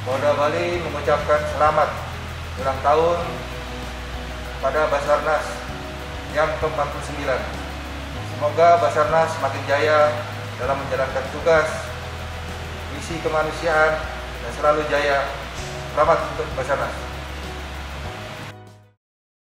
Polda Bali mengucapkan selamat ulang tahun pada Basarnas yang ke-49. Semoga Basarnas semakin jaya dalam menjalankan tugas, misi kemanusiaan, dan selalu jaya. Selamat untuk Basarnas.